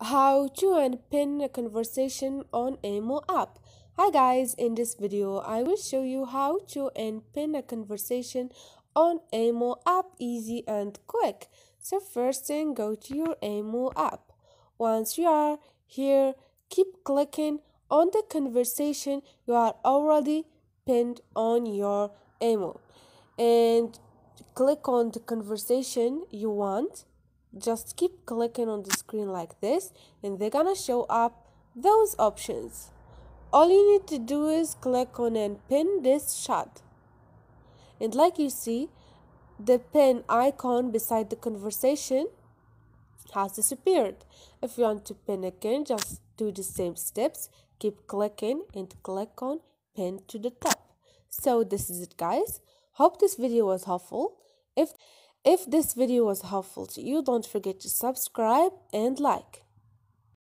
how to unpin a conversation on Imo app. Hi guys, in this video I will show you how to unpin a conversation on Imo app easy and quick. So first thing go to your Imo app. Once you are here, keep clicking on the conversation you are already pinned on your Imo and click on the conversation you want just keep clicking on the screen like this and they're gonna show up those options. All you need to do is click on and pin this shot. And like you see the pin icon beside the conversation has disappeared. If you want to pin again just do the same steps. Keep clicking and click on pin to the top. So this is it guys. Hope this video was helpful. If if this video was helpful to you, don't forget to subscribe and like.